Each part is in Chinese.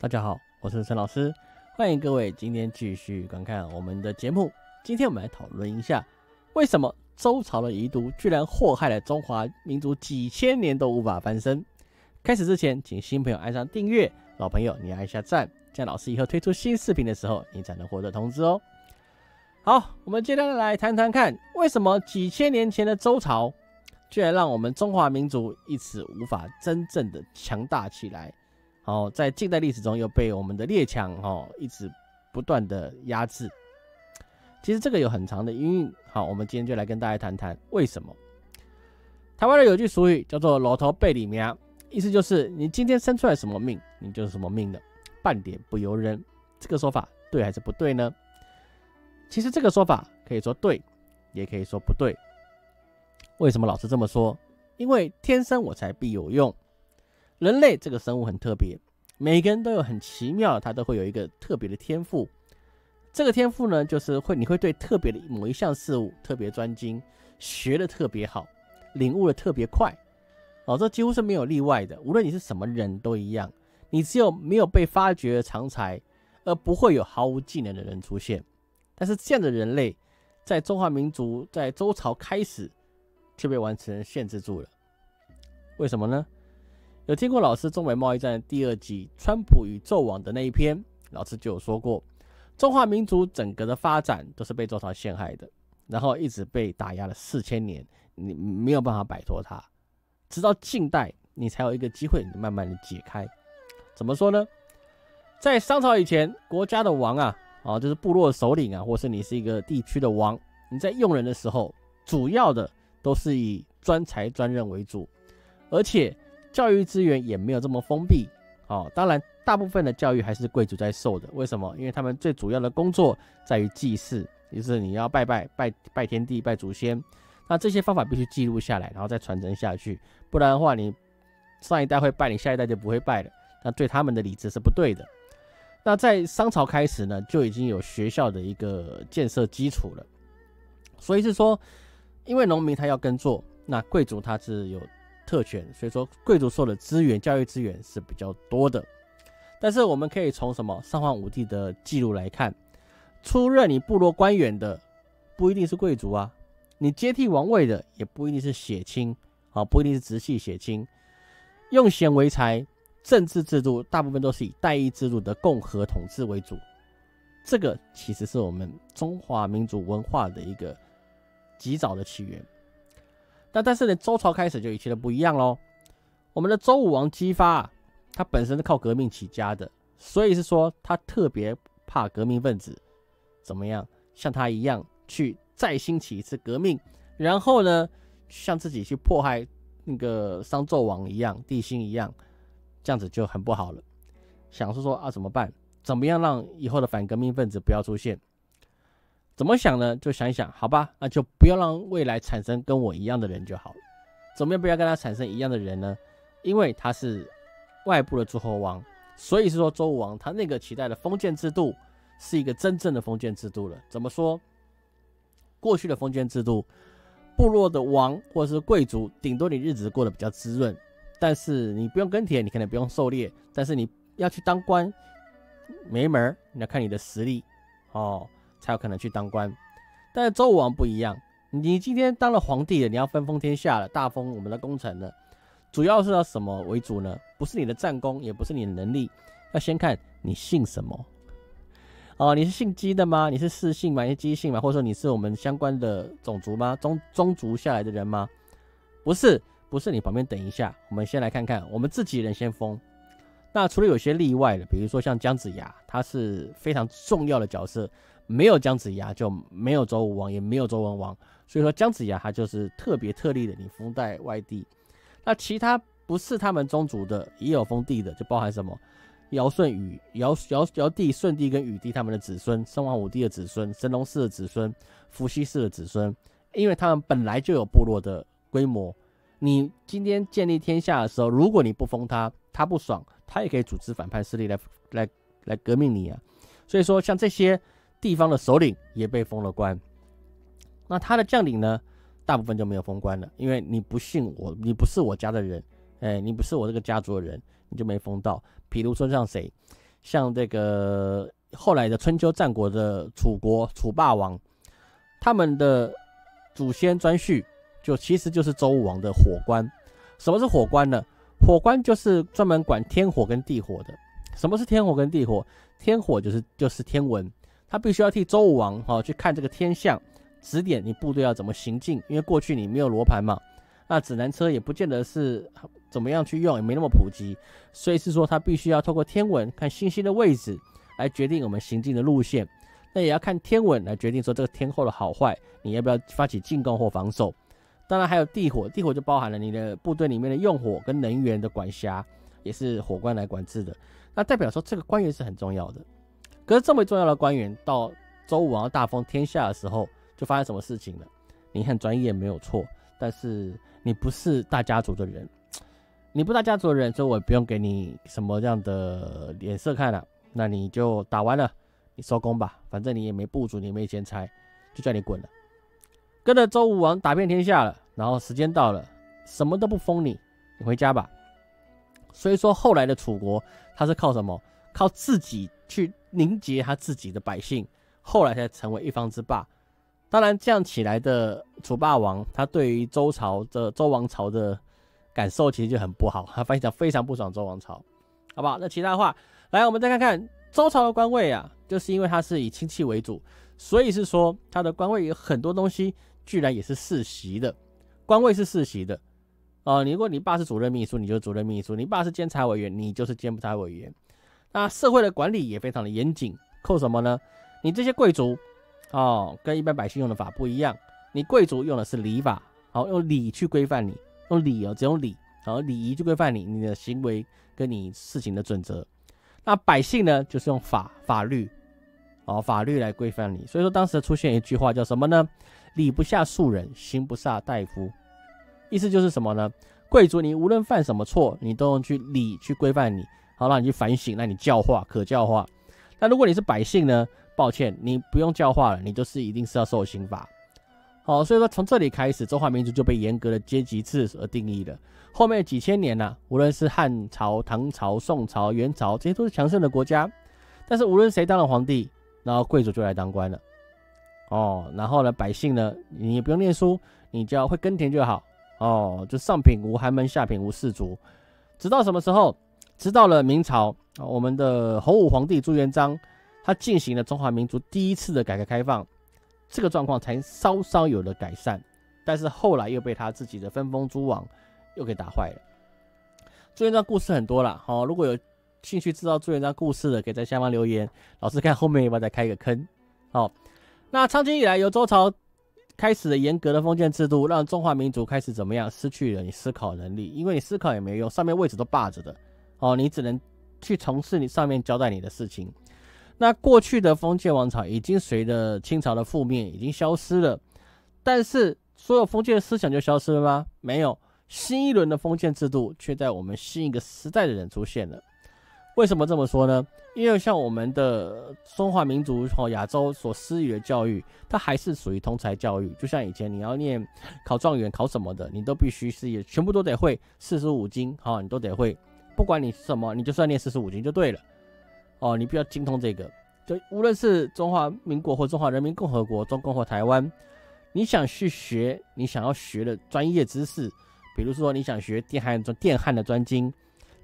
大家好，我是陈老师，欢迎各位今天继续观看我们的节目。今天我们来讨论一下，为什么周朝的遗毒居然祸害了中华民族几千年都无法翻身？开始之前，请新朋友按上订阅，老朋友你按一下赞，这样老师以后推出新视频的时候，你才能获得通知哦。好，我们接着来谈谈看，为什么几千年前的周朝，居然让我们中华民族一直无法真正的强大起来？哦，在近代历史中又被我们的列强哦一直不断的压制。其实这个有很长的因韵。好，我们今天就来跟大家谈谈为什么。台湾的有句俗语叫做“老头背里面”，意思就是你今天生出来什么命，你就是什么命的，半点不由人。这个说法对还是不对呢？其实这个说法可以说对，也可以说不对。为什么老是这么说？因为天生我材必有用。人类这个生物很特别，每个人都有很奇妙，他都会有一个特别的天赋。这个天赋呢，就是会你会对特别的某一项事物特别专精，学的特别好，领悟的特别快。哦，这几乎是没有例外的。无论你是什么人都一样，你只有没有被发掘的长才，而不会有毫无技能的人出现。但是这样的人类，在中华民族在周朝开始，却被完全限制住了。为什么呢？有听过老师《中美贸易战》第二集《川普与纣王》的那一篇，老师就有说过，中华民族整个的发展都是被周朝陷害的，然后一直被打压了四千年，你没有办法摆脱它，直到近代你才有一个机会慢慢的解开。怎么说呢？在商朝以前，国家的王啊，啊就是部落首领啊，或是你是一个地区的王，你在用人的时候，主要的都是以专才专任为主，而且。教育资源也没有这么封闭，哦，当然，大部分的教育还是贵族在受的。为什么？因为他们最主要的工作在于祭祀，就是你要拜拜拜拜天地、拜祖先。那这些方法必须记录下来，然后再传承下去，不然的话，你上一代会拜，你下一代就不会拜了。那对他们的理智是不对的。那在商朝开始呢，就已经有学校的一个建设基础了。所以是说，因为农民他要耕作，那贵族他是有。特权，所以说贵族受的资源、教育资源是比较多的。但是我们可以从什么上皇武帝的记录来看，出任你部落官员的不一定是贵族啊，你接替王位的也不一定是血亲啊，不一定是直系血亲。用贤为才，政治制度大部分都是以代议制度的共和统治为主。这个其实是我们中华民族文化的一个极早的起源。那但是呢，周朝开始就一切都不一样喽。我们的周武王姬发，他本身是靠革命起家的，所以是说他特别怕革命分子怎么样，像他一样去再兴起一次革命，然后呢，像自己去迫害那个商纣王一样，帝辛一样，这样子就很不好了。想是说啊，怎么办？怎么样让以后的反革命分子不要出现？怎么想呢？就想一想，好吧，那就不要让未来产生跟我一样的人就好了。怎么样不要跟他产生一样的人呢？因为他是外部的诸侯王，所以是说周武王他那个期待的封建制度是一个真正的封建制度了。怎么说？过去的封建制度，部落的王或者是贵族，顶多你日子过得比较滋润，但是你不用耕田，你可能不用狩猎，但是你要去当官，没门儿。你要看你的实力哦。才有可能去当官，但是周武王不一样，你今天当了皇帝了，你要分封天下了，大封我们的功臣了，主要是要什么为主呢？不是你的战功，也不是你的能力，要先看你姓什么。哦，你是姓姬的吗？你是氏姓吗？你是姬姓吗？或者说你是我们相关的种族吗？宗宗族下来的人吗？不是，不是。你旁边等一下，我们先来看看我们自己人先封。那除了有些例外的，比如说像姜子牙，他是非常重要的角色。没有姜子牙就没有周武王，也没有周文王，所以说姜子牙他就是特别特例的，你封在外地。那其他不是他们宗族的，也有封地的，就包含什么尧舜禹尧尧尧帝、舜帝跟禹帝他们的子孙，圣王武帝的子孙，神农氏的子孙，伏羲氏的子孙，因为他们本来就有部落的规模。你今天建立天下的时候，如果你不封他，他不爽，他也可以组织反叛势力来来来革命你啊。所以说像这些。地方的首领也被封了官，那他的将领呢？大部分就没有封官了，因为你不信我，你不是我家的人，哎，你不是我这个家族的人，你就没封到。比如说像谁，像这个后来的春秋战国的楚国楚霸王，他们的祖先颛顼就其实就是周武王的火官。什么是火官呢？火官就是专门管天火跟地火的。什么是天火跟地火？天火就是就是天文，他必须要替周武王哈去看这个天象，指点你部队要怎么行进。因为过去你没有罗盘嘛，那指南车也不见得是怎么样去用，也没那么普及，所以是说他必须要透过天文看星星的位置来决定我们行进的路线。那也要看天文来决定说这个天候的好坏，你要不要发起进攻或防守。当然还有地火，地火就包含了你的部队里面的用火跟能源的管辖，也是火官来管制的。那代表说这个官员是很重要的。可是这么重要的官员，到周武王大封天下的时候，就发生什么事情了？你很专业没有错，但是你不是大家族的人，你不大家族的人，所以我也不用给你什么样的脸色看了。那你就打完了，你收工吧，反正你也没部署，你也没钱财，就叫你滚了。跟着周武王打遍天下了，然后时间到了，什么都不封你，你回家吧。所以说后来的楚国，他是靠什么？靠自己去凝结他自己的百姓，后来才成为一方之霸。当然，这样起来的楚霸王，他对于周朝的周王朝的感受其实就很不好，他非常非常不爽周王朝，好不好？那其他的话，来我们再看看周朝的官位啊，就是因为他是以亲戚为主，所以是说他的官位有很多东西。居然也是世袭的，官位是世袭的哦。你如果你爸是主任秘书，你就是主任秘书；你爸是监察委员，你就是监察委员。那社会的管理也非常的严谨，扣什么呢？你这些贵族哦，跟一般百姓用的法不一样。你贵族用的是礼法，好用礼去规范你，用礼哦，只用礼，好礼仪去规范你，你的行为跟你事情的准则。那百姓呢，就是用法法律，哦法律来规范你。所以说当时出现一句话叫什么呢？礼不下庶人，刑不下大夫。意思就是什么呢？贵族，你无论犯什么错，你都用去礼去规范你，好让你去反省，让你教化，可教化。那如果你是百姓呢？抱歉，你不用教化了，你就是一定是要受刑罚。好，所以说从这里开始，中华民族就被严格的阶级制而定义了。后面几千年呢，无论是汉朝、唐朝、宋朝、元朝，这些都是强盛的国家。但是无论谁当了皇帝，然后贵族就来当官了。哦，然后呢，百姓呢，你也不用念书，你只要会耕田就好。哦，就上品无寒门，下品无士族。直到什么时候？直到了明朝，我们的洪武皇帝朱元璋，他进行了中华民族第一次的改革开放，这个状况才稍稍有了改善。但是后来又被他自己的分封诸王又给打坏了。朱元璋故事很多了，好，如果有兴趣知道朱元璋故事的，可以在下方留言。老师看后面要不要再开一个坑？好。那长期以来，由周朝开始的严格的封建制度，让中华民族开始怎么样？失去了你思考能力，因为你思考也没用，上面位置都霸着的哦，你只能去从事你上面交代你的事情。那过去的封建王朝已经随着清朝的覆灭已经消失了，但是所有封建思想就消失了吗？没有，新一轮的封建制度却在我们新一个时代的人出现了。为什么这么说呢？因为像我们的中华民族和亚洲所施予的教育，它还是属于通才教育。就像以前你要念考状元、考什么的，你都必须是也全部都得会四书五经，哈，你都得会。不管你什么，你就算念四书五经就对了。哦，你必须要精通这个。就无论是中华民国或中华人民共和国、中共或台湾，你想去学你想要学的专业知识，比如说你想学电焊电焊的专精、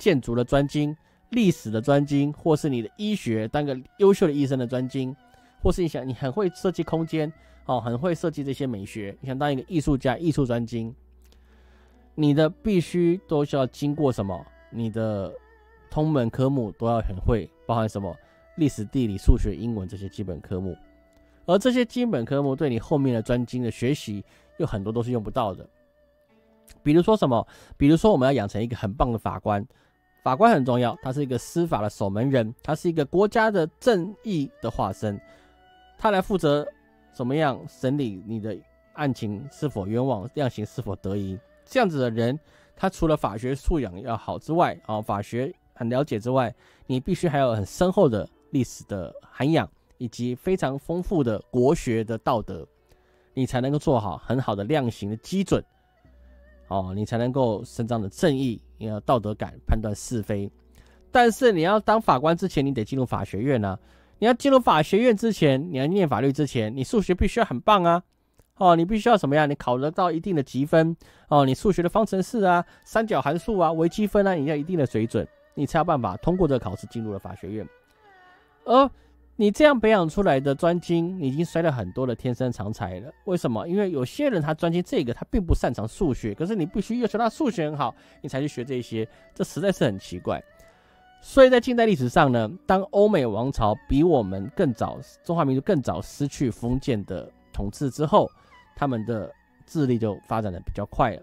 建筑的专精。历史的专精，或是你的医学当个优秀的医生的专精，或是你想你很会设计空间哦，很会设计这些美学，你想当一个艺术家、艺术专精，你的必须都需要经过什么？你的通门科目都要很会，包含什么？历史、地理、数学、英文这些基本科目，而这些基本科目对你后面的专精的学习，有很多都是用不到的。比如说什么？比如说我们要养成一个很棒的法官。法官很重要，他是一个司法的守门人，他是一个国家的正义的化身，他来负责怎么样审理你的案情是否冤枉，量刑是否得宜。这样子的人，他除了法学素养要好之外，啊，法学很了解之外，你必须还有很深厚的历史的涵养，以及非常丰富的国学的道德，你才能够做好很好的量刑的基准。哦，你才能够伸张的正义，你要道德感，判断是非。但是你要当法官之前，你得进入法学院啊。你要进入法学院之前，你要念法律之前，你数学必须要很棒啊。哦，你必须要什么样？你考得到一定的积分哦，你数学的方程式啊、三角函数啊、微积分啊，你要一定的水准，你才有办法通过这个考试进入了法学院。而你这样培养出来的专精，你已经摔了很多的天生长才了。为什么？因为有些人他专精这个，他并不擅长数学，可是你必须要求他数学很好，你才去学这些，这实在是很奇怪。所以在近代历史上呢，当欧美王朝比我们更早，中华民族更早失去封建的统治之后，他们的智力就发展的比较快了，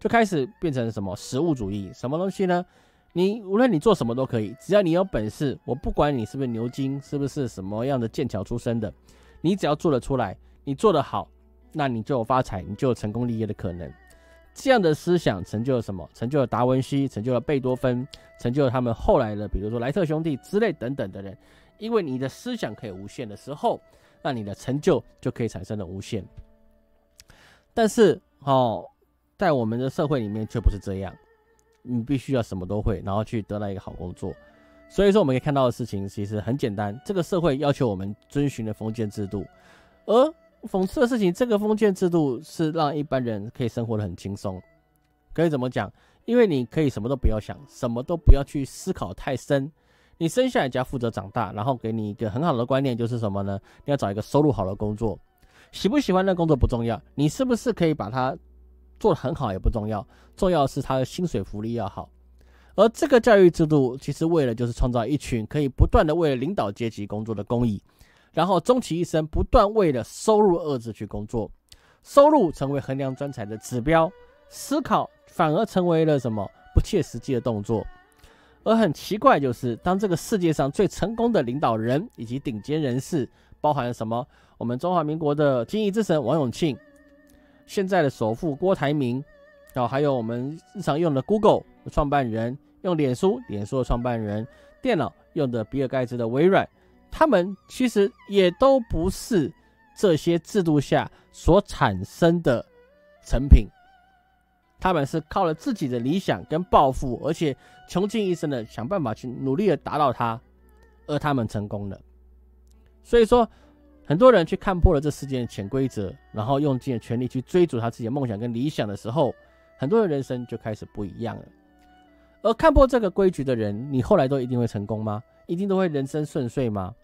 就开始变成什么实物主义？什么东西呢？你无论你做什么都可以，只要你有本事，我不管你是不是牛津，是不是什么样的剑桥出身的，你只要做得出来，你做得好，那你就有发财，你就有成功立业的可能。这样的思想成就了什么？成就了达文西，成就了贝多芬，成就了他们后来的，比如说莱特兄弟之类等等的人。因为你的思想可以无限的时候，那你的成就就可以产生的无限。但是，哦，在我们的社会里面却不是这样。你必须要什么都会，然后去得到一个好工作。所以说，我们可以看到的事情其实很简单。这个社会要求我们遵循的封建制度，而讽刺的事情，这个封建制度是让一般人可以生活的很轻松。可以怎么讲？因为你可以什么都不要想，什么都不要去思考太深。你生下来就要负责长大，然后给你一个很好的观念，就是什么呢？你要找一个收入好的工作。喜不喜欢那工作不重要，你是不是可以把它？做的很好也不重要，重要的是他的薪水福利要好。而这个教育制度其实为了就是创造一群可以不断的为了领导阶级工作的公益，然后终其一生不断为了收入二字去工作，收入成为衡量专才的指标，思考反而成为了什么不切实际的动作。而很奇怪就是，当这个世界上最成功的领导人以及顶尖人士，包含什么？我们中华民国的经义之神王永庆。现在的首富郭台铭，哦，还有我们日常用的 Google 的创办人，用脸书，脸书的创办人，电脑用的比尔盖茨的微软，他们其实也都不是这些制度下所产生的成品，他们是靠了自己的理想跟抱负，而且穷尽一生的想办法去努力的达到它，而他们成功了。所以说。很多人去看破了这世界的潜规则，然后用尽了全力去追逐他自己的梦想跟理想的时候，很多人人生就开始不一样了。而看破这个规矩的人，你后来都一定会成功吗？一定都会人生顺遂吗？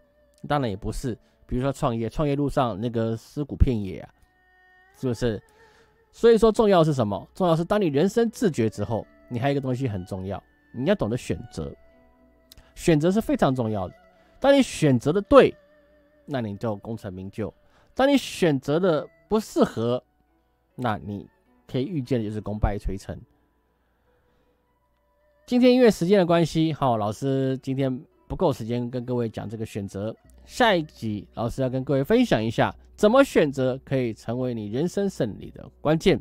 当然也不是。比如说创业，创业路上那个尸骨遍野啊，是不是？所以说重要是什么？重要是当你人生自觉之后，你还有一个东西很重要，你要懂得选择。选择是非常重要的。当你选择的对。那你就功成名就。当你选择的不适合，那你可以预见的就是功败垂成。今天因为时间的关系，好，老师今天不够时间跟各位讲这个选择。下一集老师要跟各位分享一下，怎么选择可以成为你人生胜利的关键。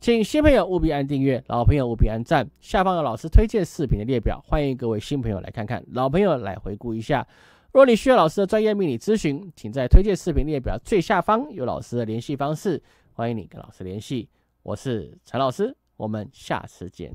请新朋友务必按订阅，老朋友务必按赞。下方有老师推荐视频的列表，欢迎各位新朋友来看看，老朋友来回顾一下。若你需要老师的专业命理咨询，请在推荐视频列表最下方有老师的联系方式，欢迎你跟老师联系。我是陈老师，我们下次见。